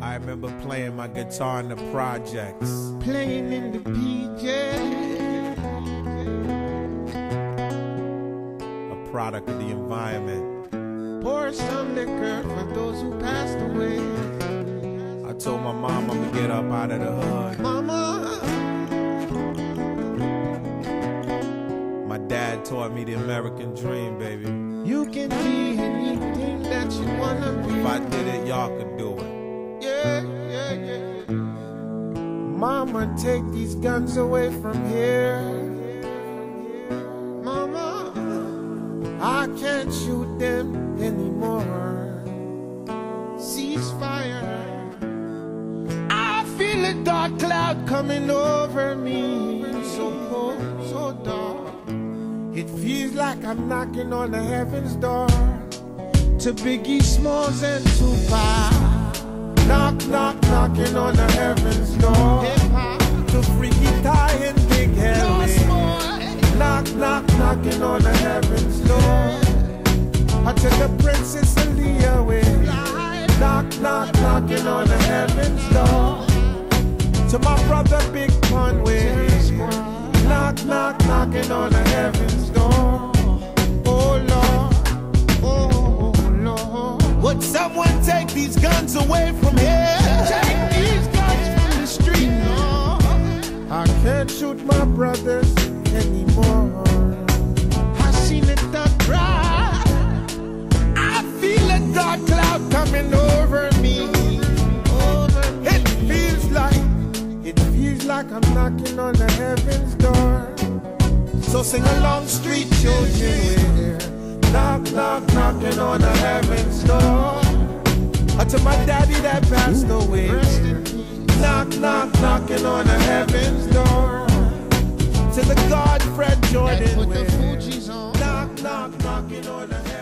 I remember playing my guitar in the projects. Playing in the PJ. A product of the environment. Pour some liquor for those who passed away. I told my mom I'ma get up out of the hood. Mama, My dad taught me the American dream, baby. you can be anything that you wanna be. If I did it, y'all could do it. Mama, take these guns away from here. Mama, I can't shoot them anymore. Ceasefire. I feel a dark cloud coming over me. So cold, so dark. It feels like I'm knocking on the heaven's door. To Biggie Smalls and Tupac. Princess Aaliyah way. Knock, knock, knocking on the heaven's door. To my brother Big Pun way. Knock, knock, knocking on the heaven's door. Oh Lord, oh Lord. Would someone take these guns away from here? Take these guns from the street. I can't shoot my brothers knocking on the heaven's door. So sing along, street children. Knock, knock, knocking on the heaven's door. Uh, to my daddy that passed away. Knock, knock, knocking on the heaven's door. To the God Fred Jordan way. Knock, knock, knocking on the heaven's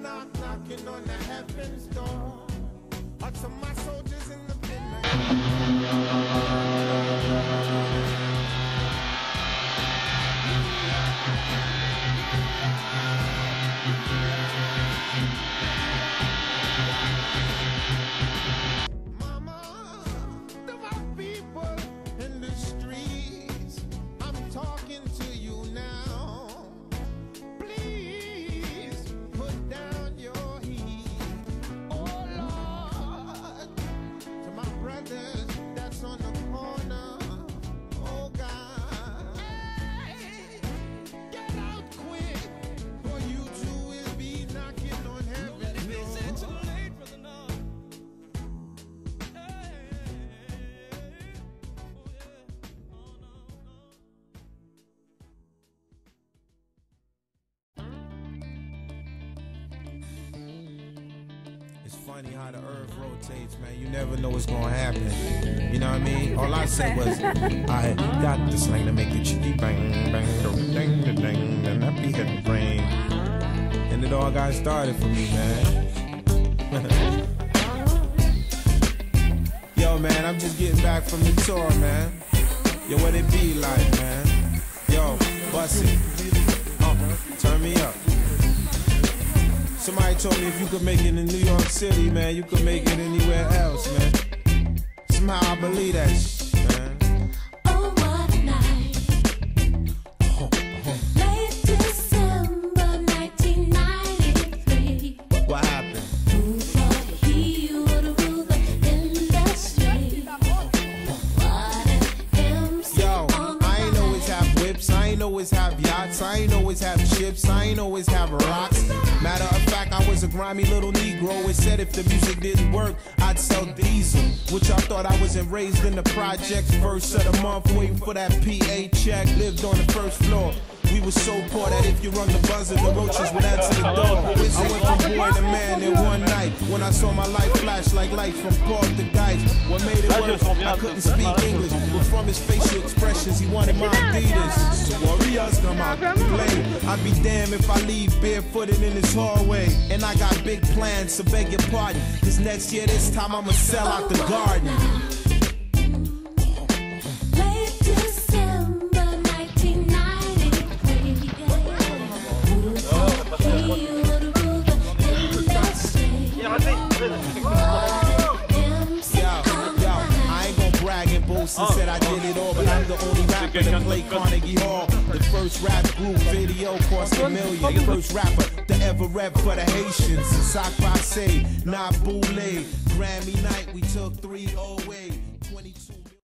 knock, knock, knocking on the heaven's door. Or to my soldiers in the midnight. It's funny how the earth rotates, man. You never know what's gonna happen. You know what I mean? All I said was, I got the slang to make the cheeky bang, bang, dong, dang, dang, dang, and that be hit the brain. And it all got started for me, man. Yo, man, I'm just getting back from the tour, man. Yo, what it be like, man? Yo, bust it. Told me if you could make it in New York City, man, you could make it anywhere else, man. Somehow I believe that shit, man. Oh, what a night. Late December 1993. What happened? Who thought he would rule the industry? What an MC Yo, on the I ain't always have whips, I ain't always have chips, I ain't always have rocks. Matter of fact, I was a grimy little Negro. It said if the music didn't work, I'd sell diesel. Which I thought I wasn't raised in the projects. First of the month, waiting for that PA check. Lived on the first floor. We were so poor that if you rung the buzzer, the roaches would answer the door. I went from boy to man in one night. When I saw my life flash like light from Park to Guys. What made it worse, I couldn't speak English. But from his facial expressions, he wanted my Adidas. So warriors come out to play. I'd be damned if I leave barefooted in this hallway. And I got big plans, so beg your pardon. This next year, this time I'ma sell out the garden. Rapper to play Carnegie Hall. The first rap group video cost a million. The first rapper to ever rap for the Haitians. Sac Passe, not Boule. Grammy night, we took three oh away.